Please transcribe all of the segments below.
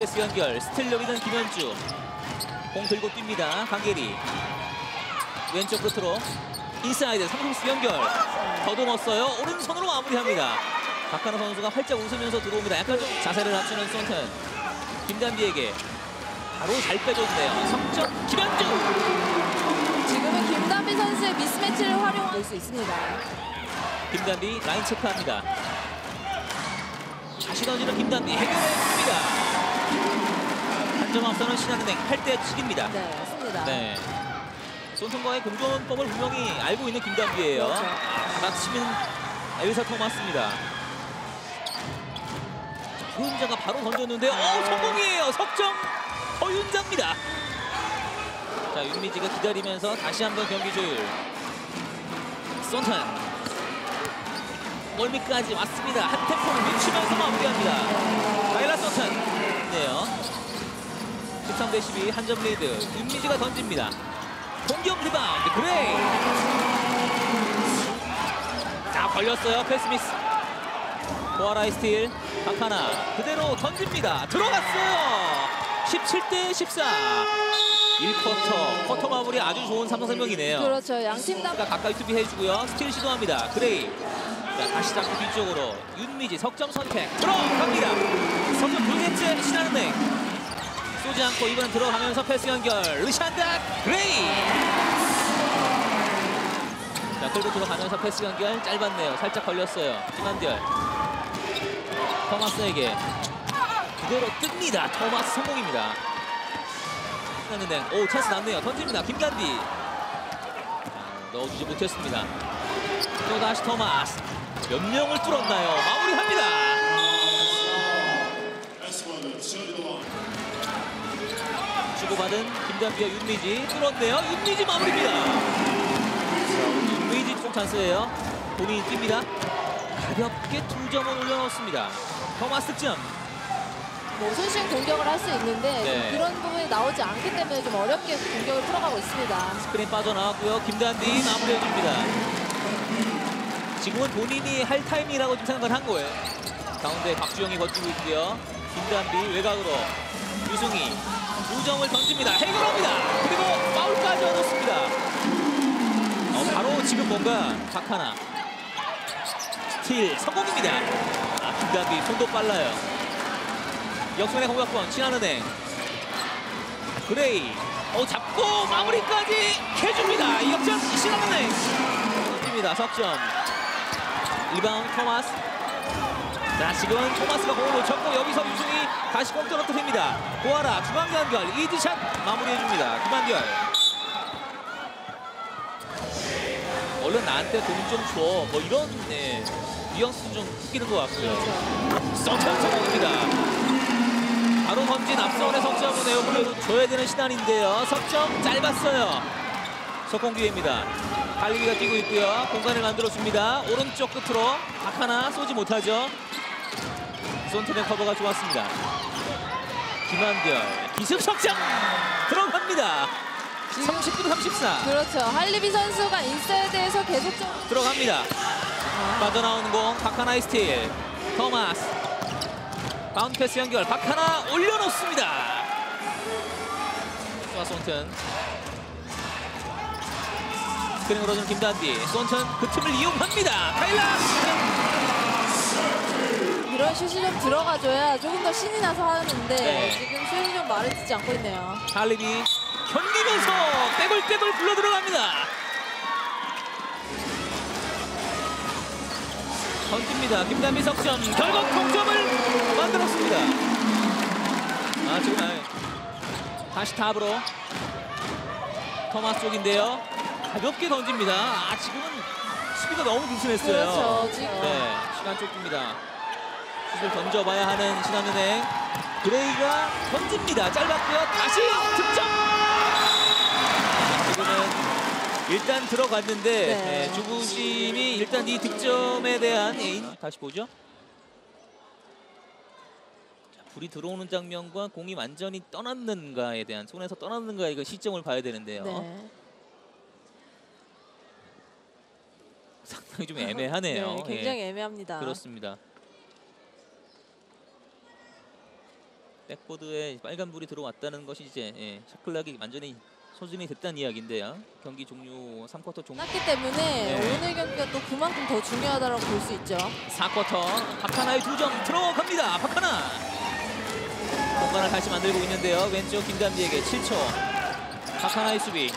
패스 연결. 스틸 노리는 김현주. 공 들고 뜁니다. 강계리. 왼쪽 끝으로 인사이드 삼성스 연결. 더듬었어요. 오른손으로 마무리합니다. 박하나 선수가 활짝 웃으면서 들어옵니다. 약간 좀 자세를 낮추는 손튼 김단비에게 바로 잘 빼줬네요. 석점 김현주! 지금은 김단비 선수의 mismatch를 활용할 수 있습니다. 김단비 라인 체크합니다. 다시 던지는 김단비. 해결해줍니다 한 점 앞서는 신한은행 8대 7입니다 네, 맞습니다. 네. 손승과의 공존법을 분명히 알고 있는 김단비예요. 그렇죠. 받치면 엘사 토마스입니다. 허윤자가 바로 던졌는데요. 오, 성공이에요. 석점 허윤자입니다. 자, 윤미지가 기다리면서 다시 한번 경기 조율. 손튼. 골밑까지 왔습니다. 한 템포를 늦추면서 마무리합니다. 카일라 손튼. 네요. 13 대 12 한 점 리드. 윤미지가 던집니다. 공격 리바운드 그레이! 자 걸렸어요 패스미스. 고아라의 스틸 박하나 그대로 던집니다. 들어갔어요! 17 대 14 1쿼터 쿼터 마무리 아주 좋은 삼성생명이네요. 그렇죠. 양팀 다가 가까이 수비해주고요. 스틸 시도합니다. 그레이 자 다시 잡고 뒤쪽으로 윤미지 석점 선택. 들어갑니다. 석점 두 개째 신한은행 쏘지 않고 이번엔 들어가면서 패스 연결. 르샨다 그레이! 자 끌고 들어가면서 패스 연결. 짧았네요. 살짝 걸렸어요. 김한별 토마스에게 그대로 뜹니다. 토마스 성공입니다. 신한은행 오 찬스 났네요. 던집니다. 김단비 자, 넣어주지 못했습니다. 또다시 토마스 몇 명을 뚫었나요 마무리합니다 주고받은 김단비와 윤미지 뚫었네요. 윤미지 마무리입니다. 자, 윤미지 쪽 찬스예요. 본인이 뜁니다. 가볍게 두 점을 올려놓습니다. 토마스 득점. 뭐 손쉬운 공격을 할 수 있는데 네. 좀 그런 부분이 나오지 않기 때문에 좀 어렵게 공격을 풀어가고 있습니다. 스크린 빠져나왔고요. 김단비 마무리해줍니다. 지금은 본인이 할 타임이라고 지금 생각을 한 거예요. 가운데 박주영이 버티고 있고요. 김단비 외곽으로 유승희 두 점을 던집니다. 해결합니다. 그리고 파울까지 얻었습니다. 어, 바로 지금 뭔가 박하나 스틸 성공입니다. 아, 김단비 손도 빨라요. 역전의 공격권 신한은행 그레이 어 잡고 마무리까지 해줍니다. 이 역전 신한은행 던집니다. 석점 리바운드 토마스 자 지금은 토마스가 공을 놓쳤고 여기서 유승희 다시 공 떨어뜨립니다. 고아라 연결 easy shot 마무리해줍니다. 김한결 얼른 나한테 돈 좀 줘. 뭐 이런 네, 뉘앙스 좀 웃기는 것 같고요. 석점 성공입니다. 바로 던진 앞선의 석점은 에어플레이로 줘야 되는 시간인데요. 석점 짧았어요. 석공 기회입니다. 달리기가 뛰고 있고요. 공간을 만들어줍니다. 오른쪽 끝으로 박 하나 쏘지 못하죠. 손튼의 커버가 좋았습니다. 김한별 기습 석점 들어갑니다. 39대 34 그렇죠. 할리비 선수가 인사이드에서 계속 좀 들어갑니다. 빠져나오는 공 박하나의 스틸 토마스 바운드 패스 연결 박하나 올려놓습니다. 자 손튼 스크린으로 준 김단비 손튼 그 틈을 이용합니다. 카일라 이런 슛이 좀 들어가줘야 조금 더 신이 나서 하는데 네. 지금 슛이 좀 말을 듣지 않고 있네요. 할리비 견디면서 빼골빼골 굴러 들어갑니다. 던집니다. 김단비 석점 결국 동점을 만들었습니다. 아 지금 아, 다시 탑으로 토마스 쪽인데요. 가볍게 던집니다. 아 지금은 수비가 너무 느슨했어요. 그렇죠. 지금 네, 시간 쫓깁니다. 슛을 던져봐야 하는 신한은행. 그레이가 던집니다. 짧았고요. 다시 득점. 지금은 일단 들어갔는데 네. 네, 주부심이 일단 이 득점에 대한 인 다시 보죠. 자, 불이 들어오는 장면과 공이 완전히 떠났는가에 대한 손에서 떠났는가 이거 시점을 봐야 되는데요. 네. 상당히 좀 애매하네요. 네, 굉장히 예, 애매합니다. 그렇습니다. 백보드에 빨간 불이 들어왔다는 것이 이제 예, 샤클락이 완전히 소진이 됐다는 이야기인데요. 경기 종료 3쿼터 종료 났기 때문에 네. 오늘 경기가 또 그만큼 더 중요하다고 볼 수 있죠. 4쿼터 박하나의 두 점 들어갑니다. 박하나 공간을 다시 만들고 있는데요. 왼쪽 김단비에게 7초 박하나의 수비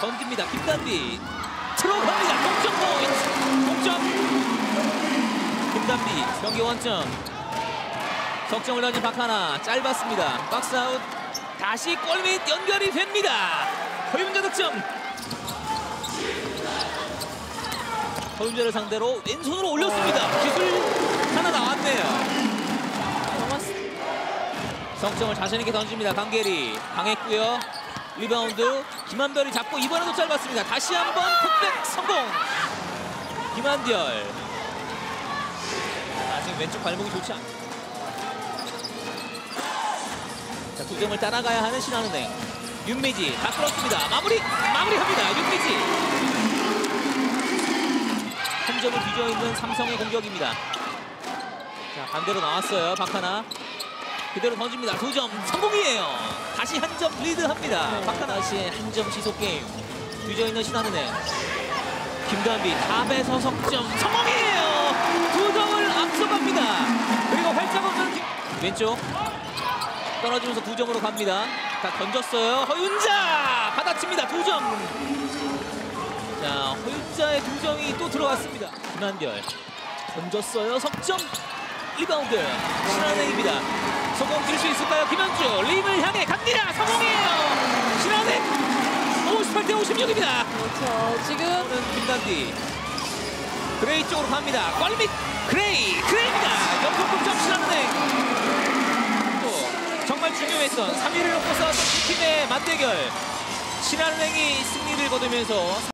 던집니다. 김단비 들어갑니다. 동점 포인트 동점 김단비 경기 원점 석점을 던진 박하나 짧았습니다. 박스 아웃 다시 골밑 연결이 됩니다. 허윤자 득점 허윤자를 상대로 왼손으로 올렸습니다. 기술 하나 나왔네요. 정말 석점을 자신 있게 던집니다. 강계리 강했고요. 리바운드 김한별이 잡고 이번에도 짧았습니다. 다시 한번 putback 성공. 김한별. 아직 왼쪽 발목이 좋지 않. 자, 두 점을 따라가야 하는 신한은행. 윤미지 다 끌었습니다. 마무리 마무리합니다. 윤미지. 한 점을 뒤져 있는 삼성의 공격입니다. 자 반대로 나왔어요. 박하나. 그대로 던집니다. 두점 성공이에요. 다시 한 점 리드합니다. 네. 박하나 씨의 한점 지속 게임. 뒤져 있는 신한은행. 김단비 top에서 석점 성공이에요. 두 점을 앞서갑니다. 그리고 활짝 웃는 김... 왼쪽 떨어지면서 두 점으로 갑니다. 다 던졌어요. 허윤자 받아칩니다. 두 점. 자 허윤자의 두 점이 또 들어왔습니다. 김한별 던졌어요. 석점 리바운드 신한은행입니다. 성공 뛸수 있을까요? 김현주 림을 향해 갑니다. 성공이에요. 신한은행 58대 56입니다. 그렇죠. 지금 오는 김단비 그레이 쪽으로 갑니다. 골밑 그레이 그레이입니다. 연속 득점 신한은행 또 정말 중요했던 3위를 놓고 싸웠던 두 팀의 맞대결 신한은행이 승리를 거두면서